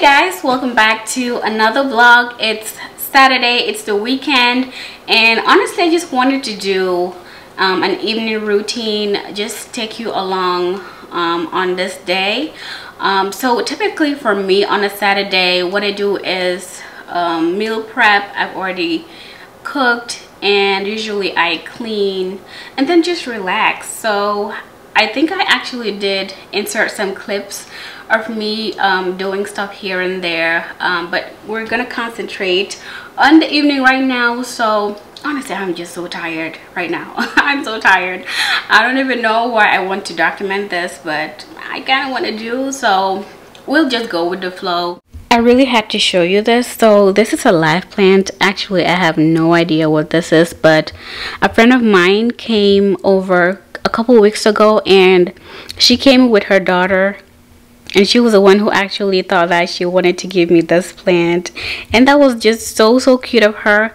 hey guys welcome back to another vlog. It's saturday it's the weekend and honestly i just wanted to do um, an evening routine just take you along um, on this day. Um, so typically for me on a saturday what i do is um, meal prep. I've already cooked and usually i clean and then just relax. So I think I actually did insert some clips of me um, doing stuff here and there um, but we're gonna concentrate on the evening right now so honestly I'm just so tired right now I'm so tired I don't even know why I want to document this but I kind of want to do so we'll just go with the flow I really had to show you this. So this is a live plant. Actually, I have no idea what this is, but a friend of mine came over a couple weeks ago and she came with her daughter and she was the one who actually thought that she wanted to give me this plant and that was just so so cute of her.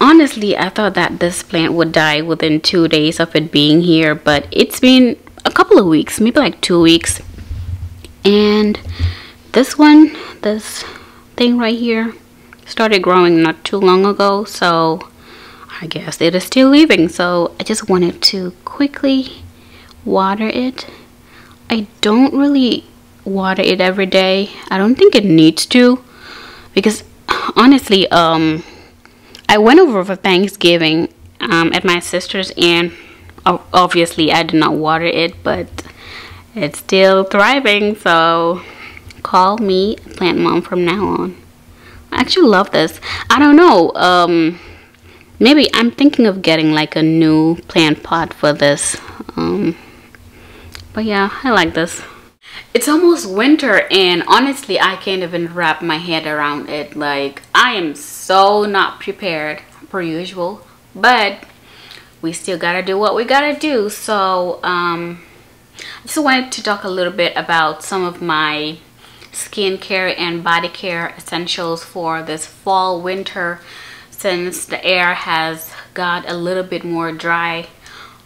Honestly i thought that this plant would die within two days of it being here but it's been a couple of weeks maybe like two weeks. And this one this thing right here started growing not too long ago so I guess. It is still leaving so I just wanted to quickly water it. I don't really water it every day. I don't think it needs to because honestly um I went over for Thanksgiving um, at my sister's and obviously I did not water it but it's still thriving so call me plant mom from now on. I actually love this. I don't know um maybe I'm thinking of getting like a new plant pot for this um but yeah I like this. It's almost winter and honestly I can't even wrap my head around it like I am so not prepared per usual but we still gotta do what we gotta do so um I just wanted to talk a little bit about some of my skincare and body care essentials for this fall winter since the air has got a little bit more dry.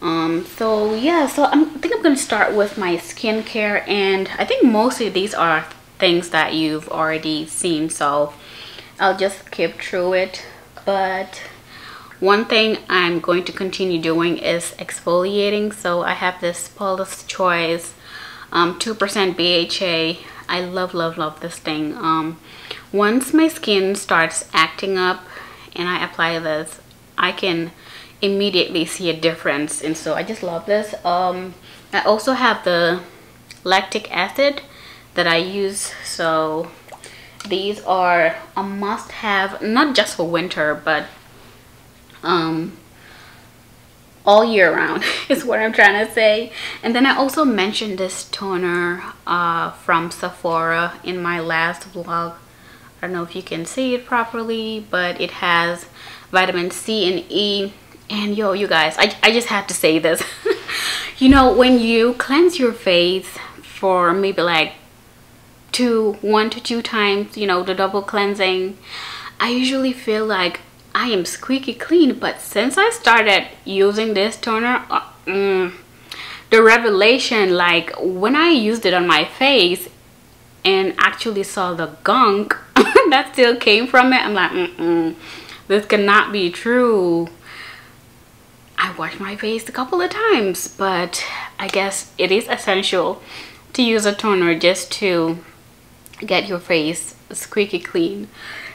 Um so yeah so I'm, i think i'm gonna start with my skincare and i think mostly these are things that you've already seen so i'll just skip through it. But one thing i'm going to continue doing is exfoliating so i have this paula's choice 2% um, bha I love, love, love this thing. Um, once my skin starts acting up and I apply this, I can immediately see a difference. And so I just love this. Um, I also have the lactic acid that I use. So these are a must have, not just for winter, but um, all year round is what I'm trying to say. And then I also mentioned this toner uh, from Sephora in my last vlog. I don't know if you can see it properly, but it has vitamin C and E. And yo, you guys, I, I just have to say this. you know, when you cleanse your face for maybe like two, one to two times, you know, the double cleansing, I usually feel like I am squeaky clean but since I started using this toner uh, mm, the revelation like when I used it on my face and actually saw the gunk that still came from it. I'm like mm -mm, this cannot be true. I washed my face a couple of times but I guess it is essential to use a toner just to get your face squeaky clean.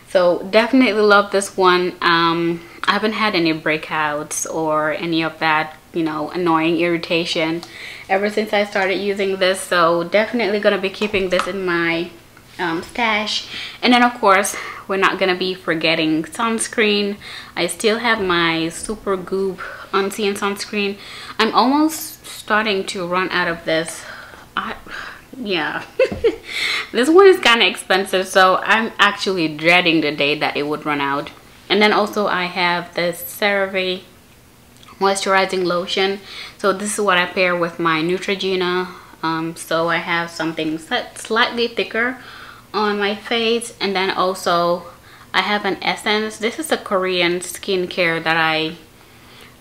So definitely love this one. Um, i haven't had any breakouts or any of that you know annoying irritation ever since i started using this. So definitely gonna be keeping this in my um, stash. And then of course we're not gonna be forgetting sunscreen. I still have my Supergoop unseen sunscreen. I'm almost starting to run out of this. I, yeah. This one is kind of expensive so i'm actually dreading the day that it would run out. And then also i have this cerave moisturizing lotion. So this is what i pair with my neutrogena. Um, so i have something slightly thicker on my face. And then also i have an essence. This is a korean skincare that i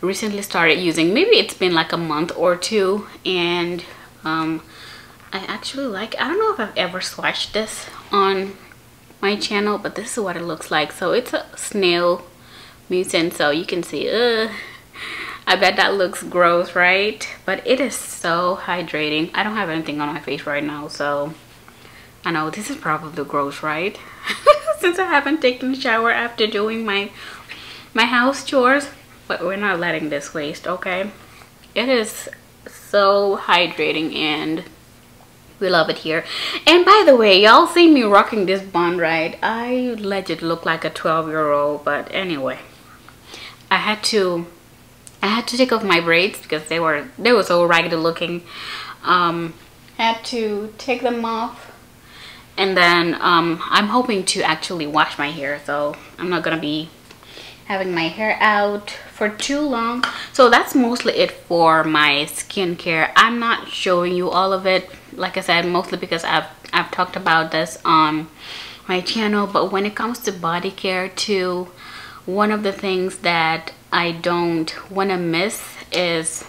recently started using. Maybe it's been like a month or two. And um, I actually like I don't know if I've ever swatched this on my channel but this is what it looks like. So it's a snail mucin. So you can see uh I bet that looks gross right? But it is so hydrating. I don't have anything on my face right now so I know this is probably gross right? Since I haven't taken a shower after doing my my house chores but we're not letting this waste okay? It is so hydrating and we love it here. And by the way y'all see me rocking this bun right? I let it look like a 12 year old but anyway. I had to i had to take off my braids because they were they were so raggedy looking. Um had to take them off. and then um i'm hoping to actually wash my hair so i'm not gonna be having my hair out for too long. So that's mostly it for my skincare. I'm not showing you all of it like i said mostly because i've i've talked about this on my channel but when it comes to body care too one of the things that i don't want to miss is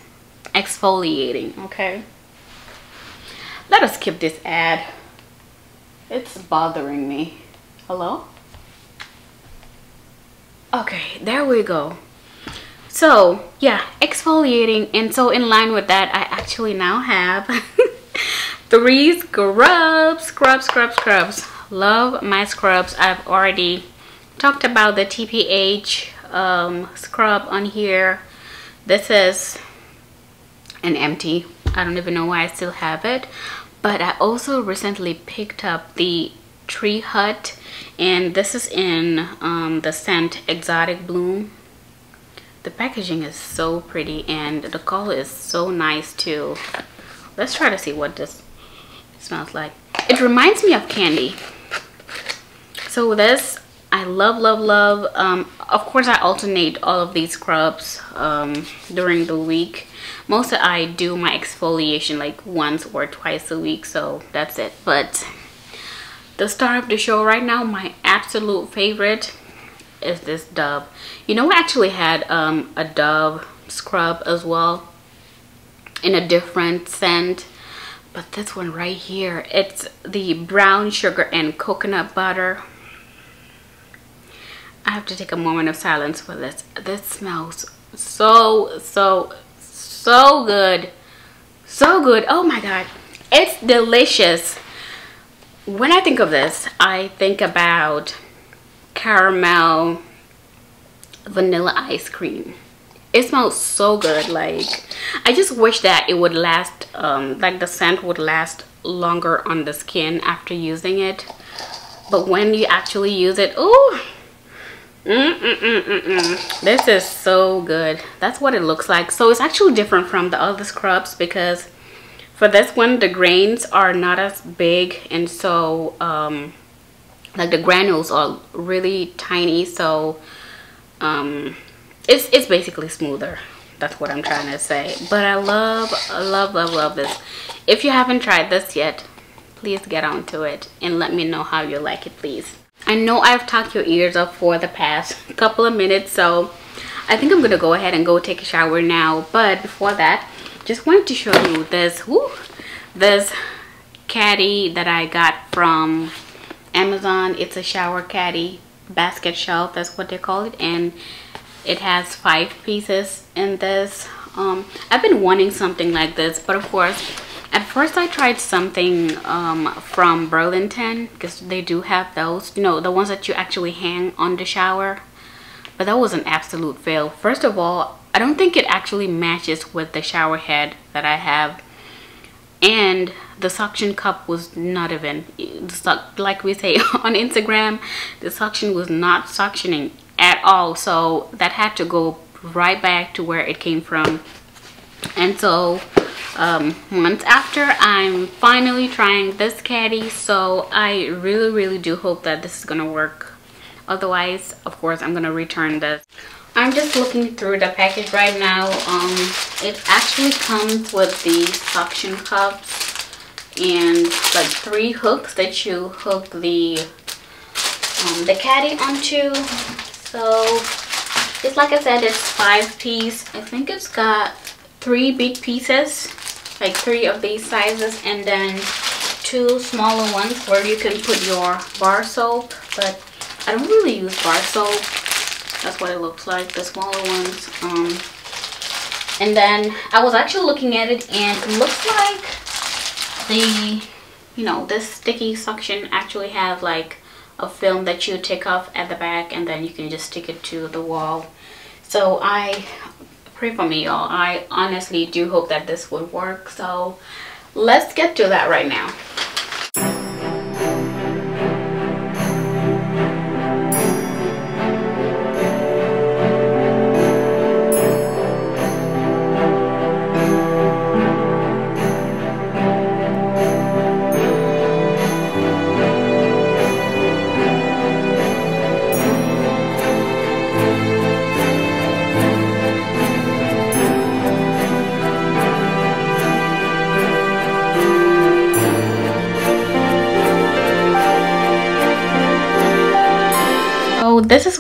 exfoliating. Okay. Let us skip this ad. It's bothering me. Hello? Okay there we go. So yeah exfoliating and so in line with that i actually now have three scrubs scrub scrub scrubs. Love my scrubs. I've already talked about the tph um, scrub on here. This is an empty. I don't even know why i still have it. But i also recently picked up the tree hut and this is in um, the scent exotic bloom. The packaging is so pretty and the color is so nice too. Let's try to see what this smells like. It reminds me of candy. So this I love love love um, of course I alternate all of these scrubs um, during the week. Most I do my exfoliation like once or twice a week so that's it. But the star of the show right now my absolute favorite is this dove. You know I actually had um, a dove scrub as well in a different scent. But this one right here it's the brown sugar and coconut butter I have to take a moment of silence for this this smells so so so good so good oh my god it's delicious when I think of this, I think about caramel vanilla ice cream. It smells so good. Like, I just wish that it would last, um, like the scent would last longer on the skin after using it. But when you actually use it, oh, mm -mm -mm this is so good. That's what it looks like. So it's actually different from the other scrubs because for this one the grains are not as big. And so um, like the granules are really tiny. So um, it's it's basically smoother. That's what I'm trying to say. But I love love love love this. If you haven't tried this yet please get onto it and let me know how you like it please I know I've talked your ears off for the past couple of minutes so I think I'm gonna go ahead and go take a shower now. But before that just wanted to show you this whoo, this caddy that I got from Amazon. It's a shower caddy basket shelf that's what they call it and it has five pieces in this. Um, I've been wanting something like this but of course at first I tried something um, from Burlington because they do have those you know the ones that you actually hang on the shower. But that was an absolute fail. First of all I don't think it actually matches with the shower head that I have. And the suction cup was not even like we say on Instagram the suction was not suctioning at all. So that had to go right back to where it came from. And so um, months after I'm finally trying this caddy so I really really do hope that this is gonna work otherwise of course I'm gonna return this I'm just looking through the package right now. Um, it actually comes with the suction cups and like three hooks that you hook the um, the caddy onto. So just like I said, it's five piece. I think it's got three big pieces, like three of these sizes, and then two smaller ones where you can put your bar soap but I don't really use bar soap. That's what it looks like the smaller ones um, and then I was actually looking at it and it looks like the you know this sticky suction actually have like a film that you take off at the back and then you can just stick it to the wall. So I pray for me y'all. I honestly do hope that this would work. So let's get to that right now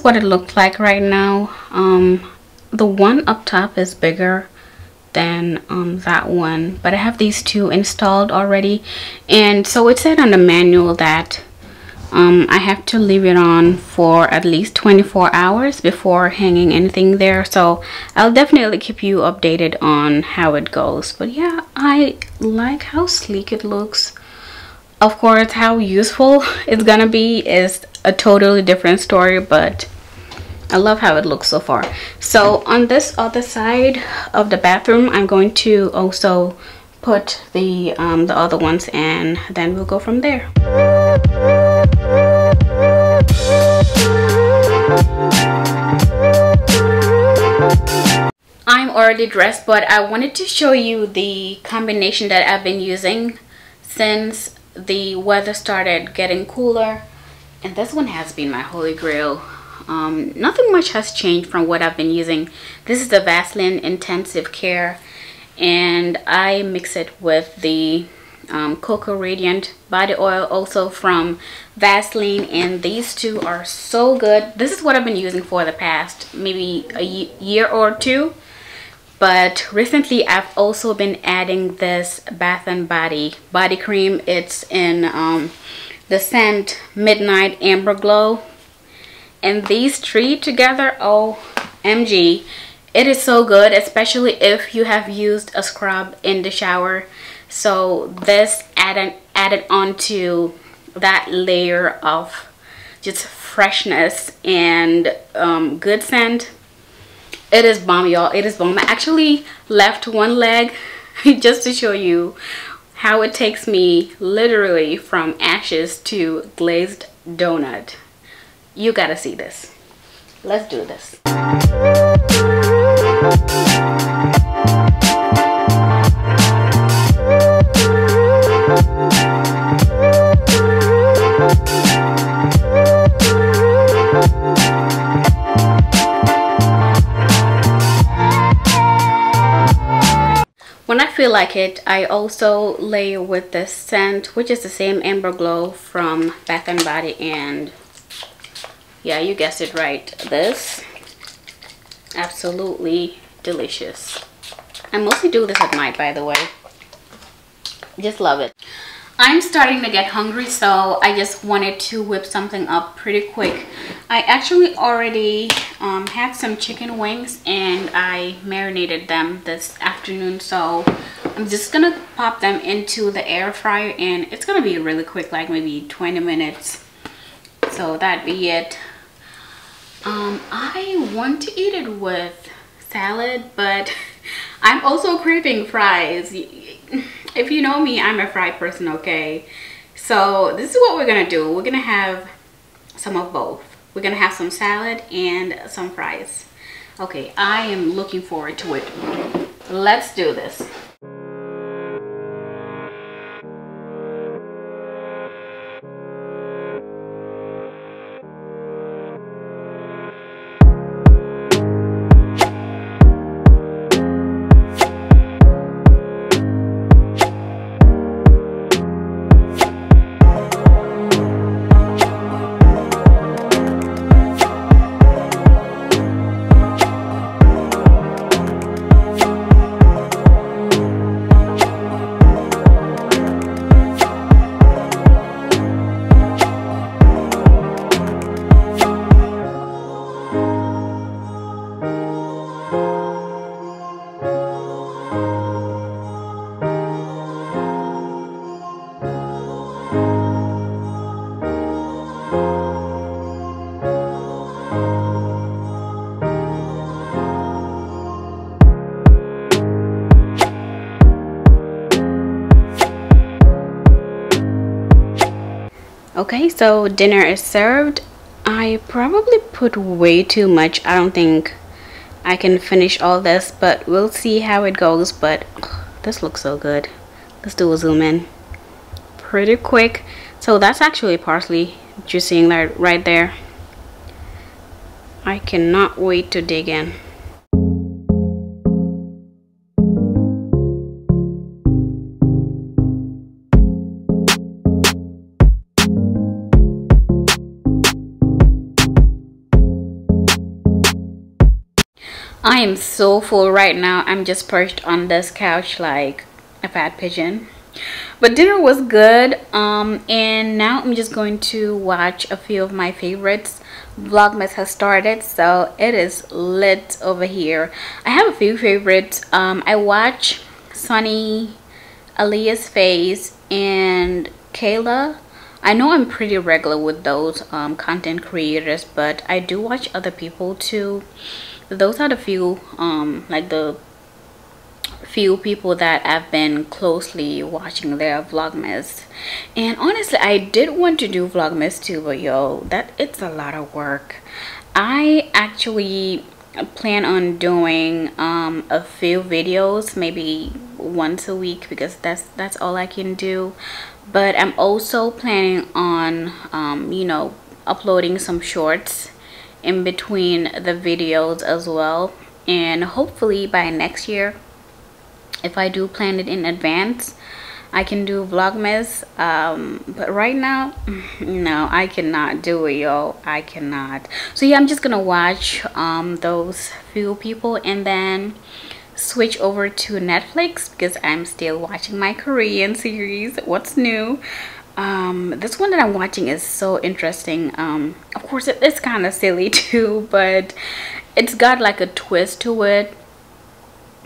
what it looked like right now. Um, the one up top is bigger than um, that one but I have these two installed already. And so it said on the manual that um, I have to leave it on for at least 24 hours before hanging anything there. So I'll definitely keep you updated on how it goes. But yeah I like how sleek it looks. Of course how useful it's gonna be is a totally different story but I love how it looks so far. So on this other side of the bathroom I'm going to also put the um, the other ones and then we'll go from there. I'm already dressed but I wanted to show you the combination that I've been using since the weather started getting cooler and this one has been my holy grail. Um, nothing much has changed from what I've been using. This is the Vaseline intensive care and I mix it with the um, Cocoa Radiant body oil also from Vaseline and these two are so good. This is what I've been using for the past maybe a year or two but recently I've also been adding this Bath and Body body cream. It's in um, the scent Midnight Amber Glow. And these three together, oh, MG. It is so good, especially if you have used a scrub in the shower. So this added, added onto that layer of just freshness and um, good scent. It is bomb, y'all. It is bomb. I actually left one leg just to show you how it takes me literally from ashes to glazed donut. You gotta see this. Let's do this. Like it, I also lay with the scent, which is the same Amber Glow from Bath & Body. And yeah, you guessed it right. This, absolutely delicious. I mostly do this at night, by the way. Just love it. I'm starting to get hungry, so I just wanted to whip something up pretty quick. I actually already um, had some chicken wings and I marinated them this afternoon, so I'm just gonna pop them into the air fryer and it's gonna be really quick, like maybe 20 minutes. So that'd be it. Um, I want to eat it with salad, but I'm also craving fries if you know me, I'm a fried person, okay? So this is what we're gonna do. We're gonna have some of both. We're gonna have some salad and some fries. Okay, I am looking forward to it. Let's do this. So dinner is served. I probably put way too much. I don't think I can finish all this, but we'll see how it goes. But ugh, this looks so good. Let's do a zoom in. Pretty quick. So that's actually parsley. Just seeing that right there. I cannot wait to dig in. Am so full right now. I'm just perched on this couch like a fat pigeon. But dinner was good. Um, and now I'm just going to watch a few of my favorites. Vlogmas has started, so it is lit over here. I have a few favorites. Um, I watch Sunny, Aaliyah's Face, and Kayla. I know I'm pretty regular with those um, content creators, but I do watch other people too those are the few um like the few people that I've been closely watching their vlogmas. And honestly I did want to do vlogmas too but yo that it's a lot of work. I actually plan on doing um, a few videos maybe once a week because that's that's all I can do. But I'm also planning on um, you know uploading some shorts in between the videos as well. And hopefully by next year if I do plan it in advance I can do vlogmas. Um, but right now no I cannot do it yo I cannot. So yeah I'm just gonna watch um, those few people and then switch over to Netflix because I'm still watching my Korean series. What's new um this one that i'm watching is so interesting. Um of course it, it's kind of silly too but it's got like a twist to it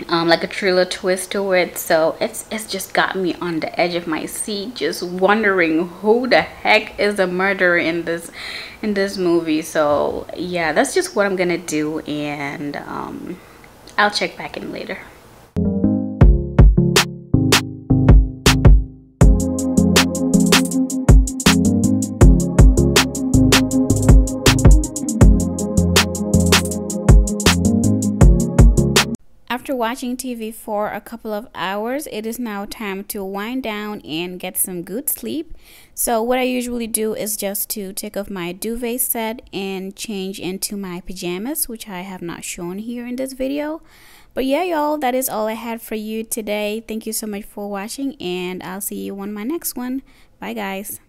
um like a thriller twist to it. So it's it's just got me on the edge of my seat just wondering who the heck is the murderer in this in this movie. So yeah that's just what i'm gonna do and um i'll check back in later After watching TV for a couple of hours, it is now time to wind down and get some good sleep. So what I usually do is just to take off my duvet set and change into my pajamas, which I have not shown here in this video. But yeah, y'all, that is all I had for you today. Thank you so much for watching and I'll see you on my next one. Bye, guys.